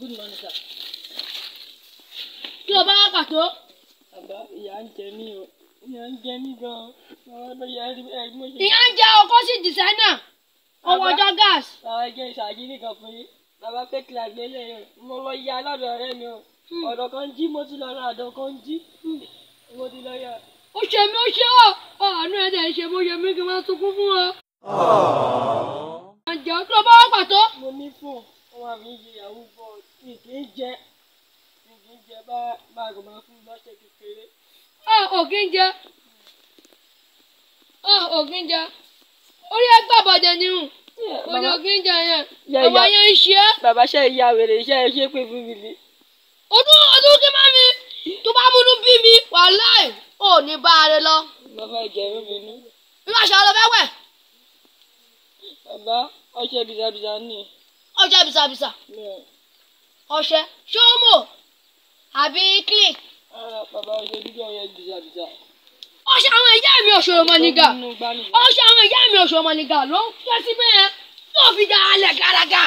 good morning sir. kí ló bá wá pàtó. àbá ìyá ń jẹ mí o ìyá ń jẹ mí gan-an àwọn ọlọ́yà ẹ̀rí mo ṣe. ìyá ń jẹ ọkọ sí dìsáínà owó ọjọ́ gas. bàbá jẹ́ ìṣàjì nìkan fún yín bàbá fẹ́ kí àgbélé o mo lọ ya lọ́dọ̀ ọ̀rẹ́ mi o hmm. ọ̀dọ̀ kan jí mo ti lọ ra ọ̀dọ̀ kan jí hmm. mo ti lọ ya. ó ṣe mí ó ṣe ọ́ ọ̀ọ́nú ẹ̀ ṣe mo ṣe mí kí n máa sunkún fún kì í jẹ mi kì í jẹ bá báàgì máa fún lọ́sẹ̀ kékeré. ọ ò kí ń jẹ ọ ò kí ń jẹ orí ẹ gbà bọ̀dẹ̀ nìhùn òjò jẹ yẹn ọmọ yẹn ń ṣe é. bàbá ṣe ìyá wèrè iṣẹ́ ẹ ṣe pé fún mi ni. ọdún ọdún kí má mi tó bá múnú bí mi wàláì ò ní bá a rẹ lọ. bàbá ìjẹ̀rú mi ní. irú àṣà ló fẹ́ wẹ̀ bàbá ọṣẹ bìsàbìsà ní. ọjọ́ bisabisa bẹ́ẹ̀ ọṣẹ ṣọ́ọ́mọ̀ àbí click? Ara bàbá ọṣẹ dúdú ọyẹ bìsàbìsà. ọṣẹ àwọn ìyá mi òṣòro mọ́nìgà ọṣẹ àwọn ìyá mi òṣòro mọ́nìgà ló ń pẹ́ sí bẹ́ẹ̀ tó fi dá alẹ̀ gàràgà.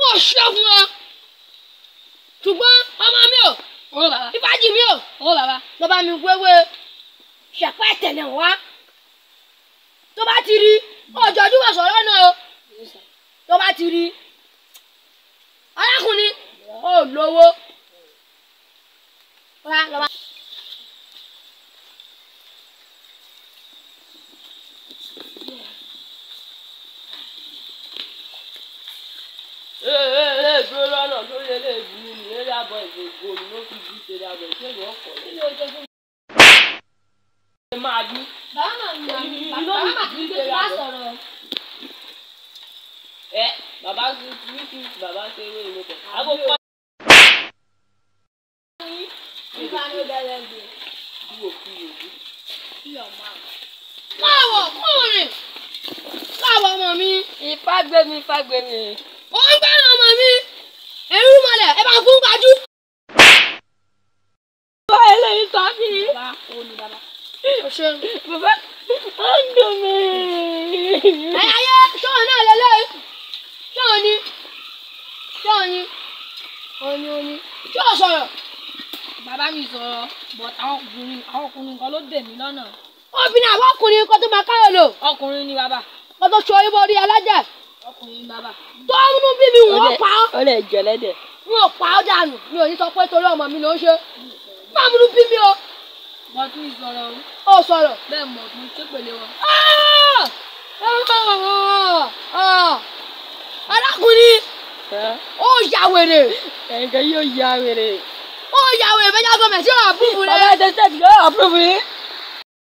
Wọ́n ṣe fún ọ ṣùgbọ́n ọmọ mi ò. Bàbá. Ìfàjì mi ò. Bàbá. lọ́ba mi wéwé. Ṣẹ̀pẹ́ tẹ̀lé wá. Tó bá ti rí ojú wà sọ̀rọ̀ náà o tó bá ti rí. Arákùnrin ó lówó. Dúró lọ́nà eré ìgbòho ni fi bí ìṣèlú ọkọ̀ ṣe máa bí. bàbá mi bàbá mi bá sọ̀rọ̀ ẹ bàbá ní kí bàbá ṣe ewé ìwé kan. àgbo pa nípa ní bẹ̀rẹ̀ gbé. bí òkú yòókù. káwọ̀ kúrin káwọ̀ ọmọ mi ifá gbé mi ifá gbé mi. ó ń gbẹ́ràn ọmọ mi ẹ̀rú mọ̀lẹ̀ ẹ bá fún gbajú. bá eléyìí sọ fí. bàbá ó ní bàbá. ó ṣe bàbá ó ń dùn mí. ẹ ayé sọ̀rọ̀ náà lélẹ̀ sọ̀rọ̀ ni sọ̀rọ̀ ni òní òní sọ̀rọ̀? Sọ̀rọ̀. bàbá mi sọ̀rọ̀ but àwọn ọkùnrin àwọn ọkùnrin kan ló dè mí lọ́nà. Obìnrin àwọn ọkùnrin kan tó máa káyọ̀ lò? Ọkùnrin ni bàbá. Kó tó ibò orí alájà ọkùnrin ni bàbá. Tó ń mú bí mi wọ́n pa ọ́ ó lè jẹ lẹ́dẹ̀. wọ́n pa ọ́ dànù. Mi ò ní sọ pé torí ọmọ mi ló ń ṣe. Má múnú bí mi o. But mi sọ̀rọ̀ o. Ó sọ̀rọ̀. bẹ́ẹ̀ mọ̀ ṣépèlé wọn. Ah! Ah! Ah! arákùnrin ó ya wèrè ẹ̀ǹkan yóò ya wèrè. ó ya wèrè fẹ́ jágọ́ mẹ́ ó wà fún un bàbá rẹ̀. ẹ̀ tẹ́tẹ́ yóò àpúrò fún yín.